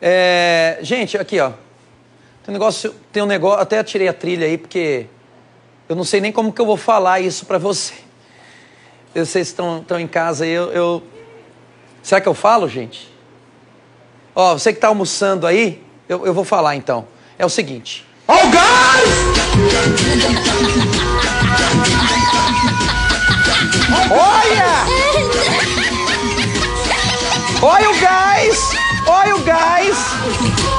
É, gente, aqui, ó. Tem um negócio, tem um negócio, até tirei a trilha aí porque eu não sei nem como que eu vou falar isso pra você. Vocês estão, estão em casa aí, eu, eu... Será que eu falo, gente? Ó, você que tá almoçando aí, eu, eu vou falar então. É o seguinte. Oh, guys! Olha! Olha o gás! Olha o Thank you.